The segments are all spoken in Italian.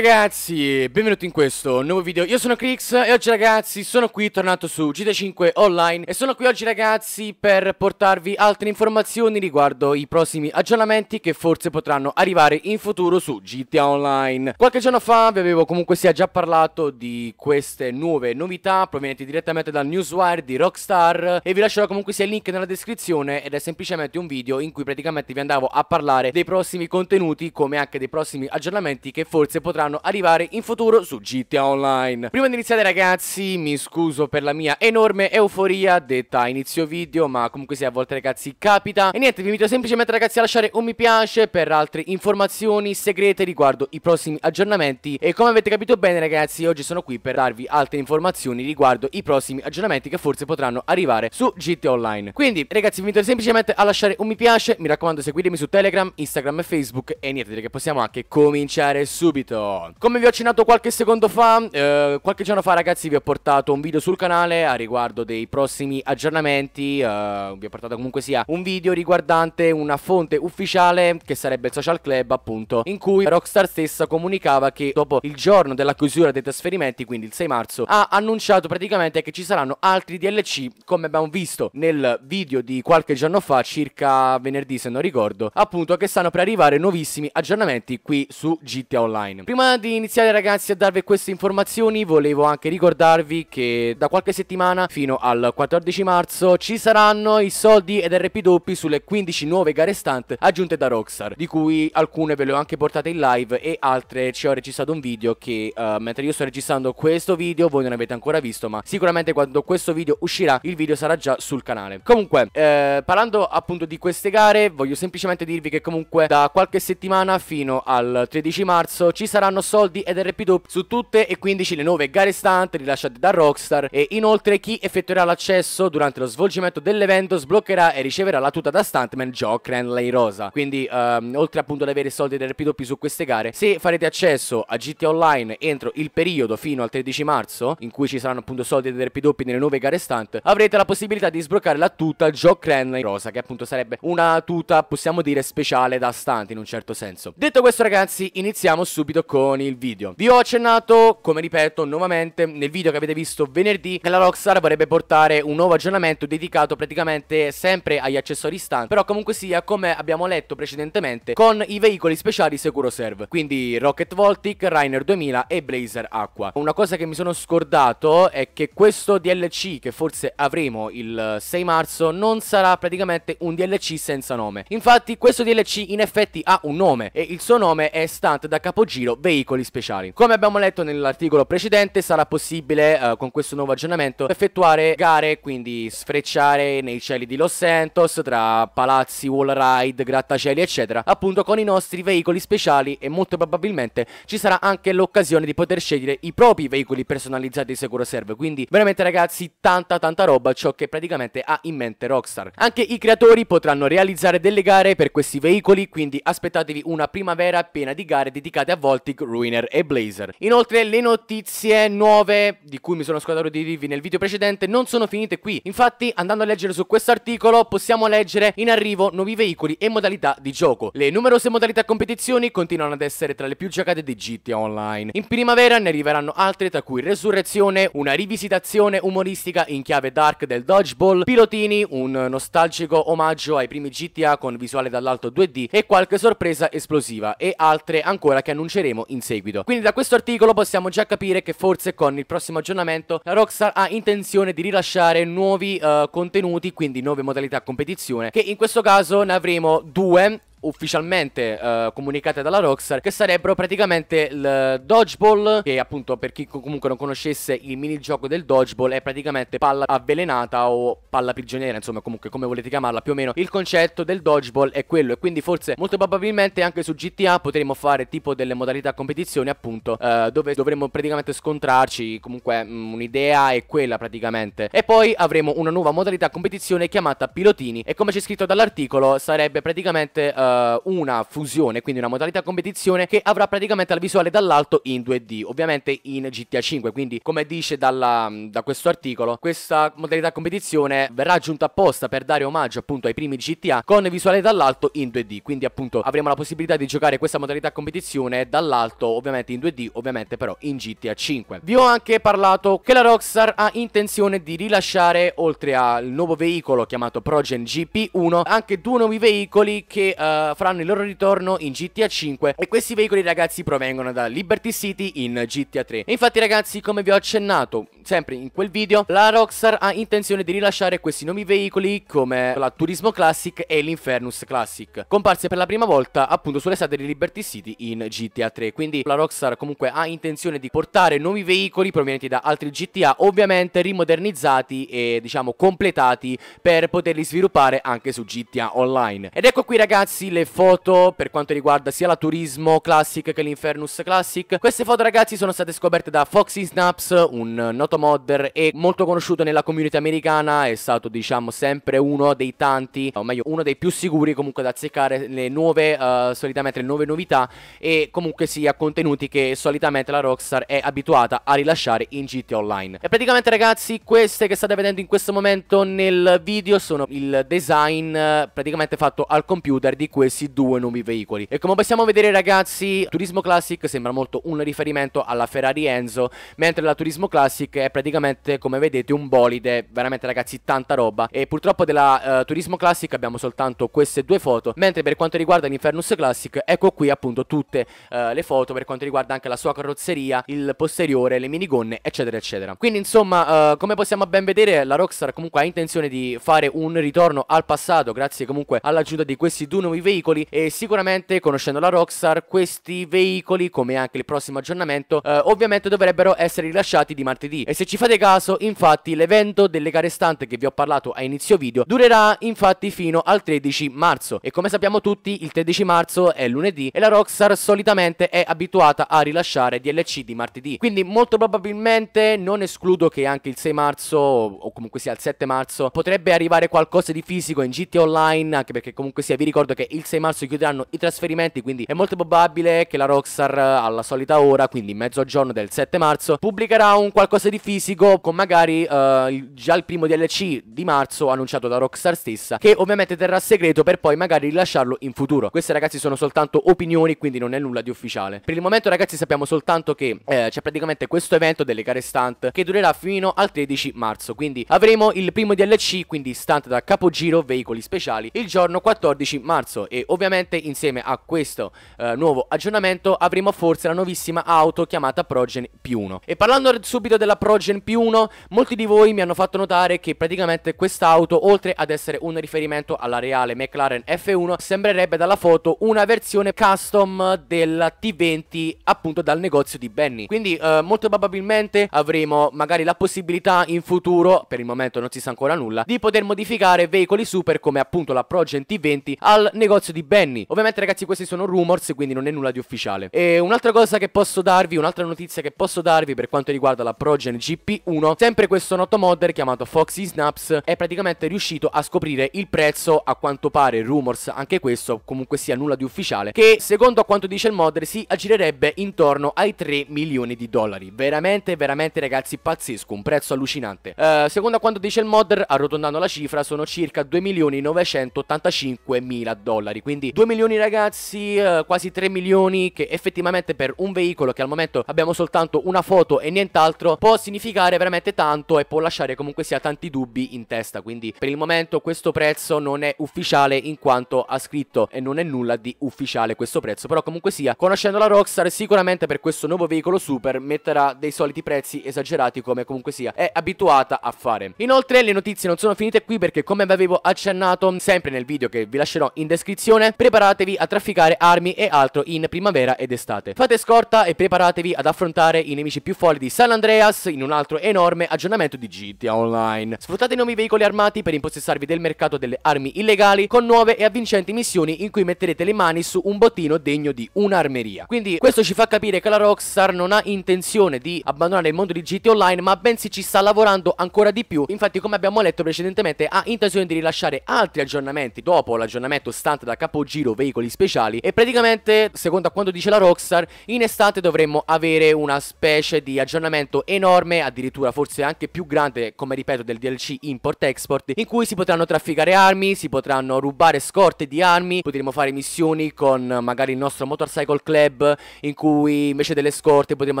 ragazzi, benvenuti in questo nuovo video, io sono Crix e oggi ragazzi sono qui tornato su GT5 Online E sono qui oggi ragazzi per portarvi altre informazioni riguardo i prossimi aggiornamenti che forse potranno arrivare in futuro su GTA Online. Qualche giorno fa vi avevo comunque sia già parlato di queste nuove novità provenienti direttamente dal newswire di Rockstar E vi lascerò comunque sia il link nella descrizione ed è semplicemente un video in cui praticamente vi andavo a parlare dei prossimi contenuti come anche dei prossimi aggiornamenti che forse potranno potranno arrivare in futuro su GTA Online. Prima di iniziare ragazzi mi scuso per la mia enorme euforia detta a inizio video ma comunque sia a volte ragazzi capita. E niente vi invito semplicemente ragazzi a lasciare un mi piace per altre informazioni segrete riguardo i prossimi aggiornamenti. E come avete capito bene ragazzi oggi sono qui per darvi altre informazioni riguardo i prossimi aggiornamenti che forse potranno arrivare su GTA Online. Quindi ragazzi vi invito semplicemente a lasciare un mi piace, mi raccomando seguitemi su Telegram, Instagram e Facebook e niente direi che possiamo anche cominciare subito. Come vi ho accennato qualche secondo fa, eh, qualche giorno fa ragazzi vi ho portato un video sul canale a riguardo dei prossimi aggiornamenti, eh, vi ho portato comunque sia un video riguardante una fonte ufficiale che sarebbe il Social Club appunto, in cui Rockstar stessa comunicava che dopo il giorno della chiusura dei trasferimenti, quindi il 6 marzo, ha annunciato praticamente che ci saranno altri DLC, come abbiamo visto nel video di qualche giorno fa, circa venerdì se non ricordo, appunto che stanno per arrivare nuovissimi aggiornamenti qui su GTA Online. Prima di iniziare ragazzi a darvi queste informazioni volevo anche ricordarvi che da qualche settimana fino al 14 marzo ci saranno i soldi ed RP doppi sulle 15 nuove gare stunt aggiunte da Rockstar di cui alcune ve le ho anche portate in live e altre ci ho registrato un video che uh, mentre io sto registrando questo video voi non avete ancora visto ma sicuramente quando questo video uscirà il video sarà già sul canale. Comunque eh, parlando appunto di queste gare voglio semplicemente dirvi che comunque da qualche settimana fino al 13 marzo ci saranno soldi ed RP dop su tutte e 15 le nuove gare stunt rilasciate da Rockstar e inoltre chi effettuerà l'accesso durante lo svolgimento dell'evento sbloccherà e riceverà la tuta da stuntman Joe Cranley Rosa. Quindi um, oltre appunto ad avere soldi ed RP doppi su queste gare, se farete accesso a GTA Online entro il periodo fino al 13 marzo, in cui ci saranno appunto soldi ed RP doppi nelle nuove gare stunt, avrete la possibilità di sbloccare la tuta Joe Cranley Rosa, che appunto sarebbe una tuta, possiamo dire, speciale da stunt in un certo senso. Detto questo ragazzi, iniziamo subito con il video. Vi ho accennato, come ripeto nuovamente, nel video che avete visto venerdì, che la Rockstar vorrebbe portare un nuovo aggiornamento dedicato praticamente sempre agli accessori stunt, però comunque sia, come abbiamo letto precedentemente, con i veicoli speciali Securo Serve, quindi Rocket Voltic, Rainer 2000 e Blazer Aqua. Una cosa che mi sono scordato è che questo DLC che forse avremo il 6 marzo non sarà praticamente un DLC senza nome. Infatti questo DLC in effetti ha un nome e il suo nome è Stunt da capogiro Veicoli Speciali. Come abbiamo letto nell'articolo precedente sarà possibile uh, con questo nuovo aggiornamento effettuare gare, quindi sfrecciare nei cieli di Los Santos tra palazzi, wall ride, grattacieli eccetera, appunto con i nostri veicoli speciali e molto probabilmente ci sarà anche l'occasione di poter scegliere i propri veicoli personalizzati di Securo Serve, quindi veramente ragazzi tanta tanta roba ciò che praticamente ha in mente Rockstar. Anche i creatori potranno realizzare delle gare per questi veicoli, quindi aspettatevi una primavera piena di gare dedicate a Voltic, Ruiner e Blazer. Inoltre le notizie nuove di cui mi sono scordato di dirvi nel video precedente non sono finite qui. Infatti andando a leggere su questo articolo possiamo leggere in arrivo nuovi veicoli e modalità di gioco. Le numerose modalità competizioni continuano ad essere tra le più giocate di GTA Online. In primavera ne arriveranno altre tra cui Resurrezione, una rivisitazione umoristica in chiave dark del Dodgeball, Pilotini, un nostalgico omaggio ai primi GTA con visuale dall'alto 2D e qualche sorpresa esplosiva e altre ancora che annunceremo in seguito. Quindi da questo articolo possiamo già capire che forse con il prossimo aggiornamento la Rockstar ha intenzione di rilasciare nuovi uh, contenuti, quindi nuove modalità competizione, che in questo caso ne avremo due ufficialmente uh, comunicate dalla Rockstar che sarebbero praticamente il dodgeball che appunto per chi comunque non conoscesse il minigioco del dodgeball è praticamente palla avvelenata o palla prigioniera insomma comunque come volete chiamarla più o meno il concetto del dodgeball è quello. E quindi forse molto probabilmente anche su GTA potremo fare tipo delle modalità competizioni appunto uh, dove dovremo praticamente scontrarci comunque mm, un'idea è quella praticamente. E poi avremo una nuova modalità competizione chiamata pilotini. E come c'è scritto dall'articolo sarebbe praticamente uh, uh, una fusione, quindi una modalità competizione che avrà praticamente la visuale dall'alto in 2D, ovviamente in GTA 5, quindi come dice dalla, da questo articolo, questa modalità competizione verrà aggiunta apposta per dare omaggio appunto ai primi GTA con visuale dall'alto in 2D, quindi appunto avremo la possibilità di giocare questa modalità competizione dall'alto, ovviamente in 2D, ovviamente però in GTA 5. Vi ho anche parlato che la Rockstar ha intenzione di rilasciare oltre al nuovo veicolo chiamato Progen GP1 anche due nuovi veicoli che uh, faranno il loro ritorno in GTA 5 e questi veicoli ragazzi provengono da Liberty City in GTA 3. E infatti ragazzi come vi ho accennato sempre in quel video la Rockstar ha intenzione di rilasciare questi nuovi veicoli come la Turismo Classic e l'Infernus Classic comparse per la prima volta appunto sulle strade di Liberty City in GTA 3 quindi la Rockstar comunque ha intenzione di portare nuovi veicoli provenienti da altri GTA ovviamente rimodernizzati e diciamo completati per poterli sviluppare anche su GTA Online ed ecco qui ragazzi le foto per quanto riguarda sia la Turismo Classic che l'Infernus Classic queste foto ragazzi sono state scoperte da Foxy Snaps un noto modder e molto conosciuto nella community americana, è stato diciamo sempre uno dei tanti, o meglio uno dei più sicuri comunque da azzeccare le nuove, uh, solitamente le nuove novità e comunque sia contenuti che solitamente la Rockstar è abituata a rilasciare in GT Online. E praticamente ragazzi queste che state vedendo in questo momento nel video sono il design uh, praticamente fatto al computer di questi due nuovi veicoli. E come possiamo vedere ragazzi Turismo Classic sembra molto un riferimento alla Ferrari Enzo, mentre la Turismo Classic è praticamente come vedete un bolide, veramente ragazzi tanta roba e purtroppo della uh, Turismo Classic abbiamo soltanto queste due foto, mentre per quanto riguarda l'Infernus Classic ecco qui appunto tutte uh, le foto per quanto riguarda anche la sua carrozzeria, il posteriore, le minigonne eccetera eccetera. Quindi insomma uh, come possiamo ben vedere la Rockstar comunque ha intenzione di fare un ritorno al passato grazie comunque all'aggiunta di questi due nuovi veicoli e sicuramente conoscendo la Rockstar questi veicoli come anche il prossimo aggiornamento ovviamente dovrebbero essere rilasciati di martedì e se ci fate caso, infatti, l'evento delle gare stante che vi ho parlato a inizio video durerà infatti fino al 13 marzo. E come sappiamo tutti, il 13 marzo è lunedì e la Rockstar solitamente è abituata a rilasciare DLC di martedì. Quindi molto probabilmente non escludo che anche il 6 marzo o comunque sia il 7 marzo potrebbe arrivare qualcosa di fisico in GT Online, anche perché comunque sia vi ricordo che il 6 marzo chiuderanno i trasferimenti, quindi è molto probabile che la Rockstar alla solita ora, quindi mezzogiorno del 7 marzo, pubblicherà un qualcosa di fisico con magari uh, già il primo DLC di marzo annunciato da Rockstar stessa che ovviamente terrà segreto per poi magari rilasciarlo in futuro. Queste ragazzi sono soltanto opinioni quindi non è nulla di ufficiale. Per il momento ragazzi sappiamo soltanto che eh, c'è praticamente questo evento delle gare stunt che durerà fino al 13 marzo quindi avremo il primo DLC quindi stunt da capogiro veicoli speciali il giorno 14 marzo e ovviamente insieme a questo eh, nuovo aggiornamento avremo forse la nuovissima auto chiamata Progen P1 e parlando subito della Progen Progen P1 molti di voi mi hanno fatto notare che praticamente quest'auto oltre ad essere un riferimento alla reale McLaren F1 sembrerebbe dalla foto una versione custom della T20 appunto dal negozio di Benny. Quindi eh, molto probabilmente avremo magari la possibilità in futuro per il momento non si sa ancora nulla di poter modificare veicoli super come appunto la Progen T20 al negozio di Benny. Ovviamente ragazzi questi sono rumors quindi non è nulla di ufficiale. E un'altra cosa che posso darvi un'altra notizia che posso darvi per quanto riguarda la Progen GP1 Sempre questo noto modder chiamato Foxy Snaps è praticamente riuscito a scoprire il prezzo a quanto pare rumors anche questo comunque sia nulla di ufficiale Che secondo quanto dice il modder si aggirerebbe intorno ai 3 milioni di dollari. Veramente veramente ragazzi pazzesco un prezzo allucinante. Uh, Secondo quanto dice il modder arrotondando la cifra sono circa 2 milioni 985 mila dollari Quindi 2 milioni ragazzi uh, quasi 3 milioni che effettivamente per un veicolo che al momento abbiamo soltanto una foto e nient'altro può significare veramente tanto e può lasciare comunque sia tanti dubbi in testa. Quindi per il momento questo prezzo non è ufficiale in quanto ha scritto e non è nulla di ufficiale questo prezzo. Però comunque sia conoscendo la Rockstar sicuramente per questo nuovo veicolo super metterà dei soliti prezzi esagerati come comunque sia è abituata a fare. Inoltre le notizie non sono finite qui perché come vi avevo accennato sempre nel video che vi lascerò in descrizione preparatevi a trafficare armi e altro in primavera ed estate fate scorta e preparatevi ad affrontare i nemici più folli di San Andreas in un altro enorme aggiornamento di GTA Online. Sfruttate i nuovi veicoli armati per impossessarvi del mercato delle armi illegali con nuove e avvincenti missioni in cui metterete le mani su un bottino degno di un'armeria. Quindi questo ci fa capire che la Rockstar non ha intenzione di abbandonare il mondo di GTA Online ma bensì ci sta lavorando ancora di più. Infatti come abbiamo letto precedentemente ha intenzione di rilasciare altri aggiornamenti dopo l'aggiornamento stunt stante da capogiro veicoli speciali e praticamente, secondo a quanto dice la Rockstar, in estate dovremmo avere una specie di aggiornamento enorme, addirittura forse anche più grande, come ripeto, del DLC import-export, in cui si potranno trafficare armi, si potranno rubare scorte di armi, potremo fare missioni con magari il nostro motorcycle club, in cui invece delle scorte potremo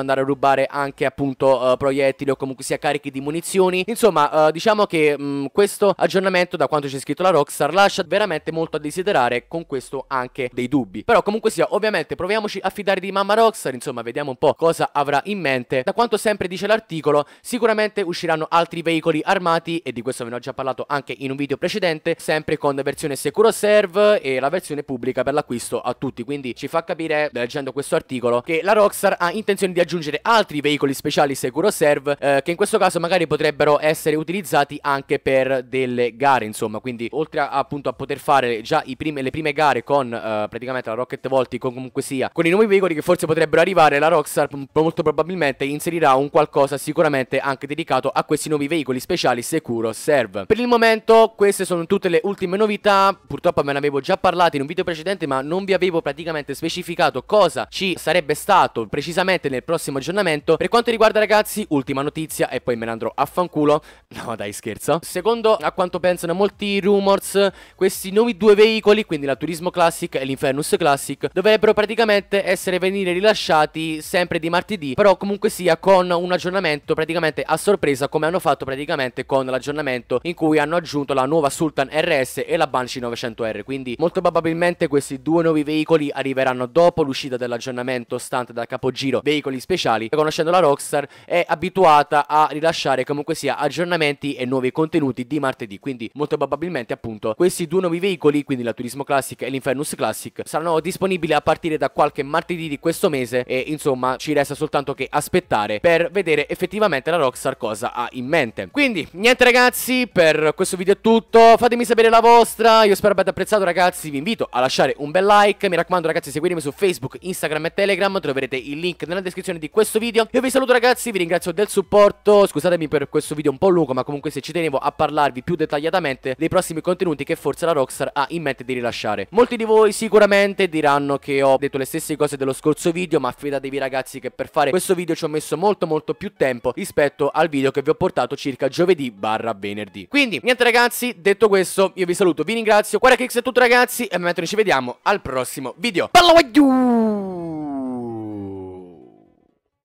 andare a rubare anche appunto uh, proiettili o comunque sia carichi di munizioni. Insomma, uh, diciamo che mh, mm, questo aggiornamento, da quanto c'è scritto la Rockstar, lascia veramente molto a desiderare, con questo anche dei dubbi. Però comunque sia, ovviamente proviamoci a fidare di mamma Rockstar, insomma, vediamo un po' cosa avrà in mente. Da quanto sempre dice l'articolo, sicuramente usciranno altri veicoli armati e di questo ve ne ho già parlato anche in un video precedente, sempre con versione Securo Serve e la versione pubblica per l'acquisto a tutti. Quindi ci fa capire, leggendo questo articolo, che la Rockstar ha intenzione di aggiungere altri veicoli speciali Securo Serve, eh, che in questo caso magari potrebbero essere utilizzati anche per delle gare, insomma. Quindi oltre a, appunto a poter fare già prime, le prime gare con eh, praticamente la Rocket Volti, con comunque sia, con i nuovi veicoli che forse potrebbero arrivare, la Rockstar molto probabilmente inserirà un qualcosa sicuramente anche dedicato a questi nuovi veicoli speciali Securo Serve. Per il momento queste sono tutte le ultime novità, purtroppo me ne avevo già parlato in un video precedente ma non vi avevo praticamente specificato cosa ci sarebbe stato precisamente nel prossimo aggiornamento. Per quanto riguarda ragazzi, ultima notizia e poi me ne andrò a fanculo. No dai scherzo. Secondo a quanto pensano molti rumors, questi nuovi due veicoli, quindi la Turismo Classic e l'Infernus Classic, dovrebbero praticamente essere venire rilasciati sempre di martedì, però comunque sia con un aggiornamento praticamente a sorpresa come hanno fatto praticamente con l'aggiornamento in cui hanno aggiunto la nuova Sultan RS e la Banshee 900R, quindi molto probabilmente questi due nuovi veicoli arriveranno dopo l'uscita dell'aggiornamento stante da capogiro veicoli speciali, conoscendo la Rockstar è abituata a rilasciare comunque sia aggiornamenti e nuovi contenuti di martedì, quindi molto probabilmente appunto questi due nuovi veicoli, quindi la Turismo Classic e l'Infernus Classic, saranno disponibili a partire da qualche martedì di questo mese e insomma ci resta soltanto che aspettare per vedere effettivamente la Rockstar cosa ha in mente. Quindi niente ragazzi, per questo video è tutto, fatemi sapere la vostra, io spero abbiate apprezzato ragazzi, vi invito a lasciare un bel like, mi raccomando ragazzi seguitemi su Facebook, Instagram e Telegram, troverete il link nella descrizione di questo video. Io vi saluto ragazzi, vi ringrazio del supporto, scusatemi per questo video un po' lungo ma comunque se ci tenevo a parlarvi più dettagliatamente dei prossimi contenuti che forse la Rockstar ha in mente di rilasciare. Molti di voi sicuramente diranno che ho detto le stesse cose dello scorso video ma fidatevi ragazzi che per fare questo video ci ho messo molto molto più tempo rispetto al video che vi ho portato circa giovedì barra venerdì. Quindi niente ragazzi, detto questo io vi saluto, vi ringrazio, guarda che è tutto ragazzi e mentre ci vediamo al prossimo video. Parla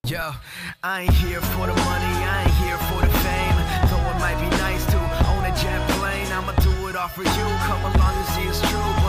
Yo, I ain't here for the money, I ain't here for the fame Though it might be nice For you. Come along and see it's true.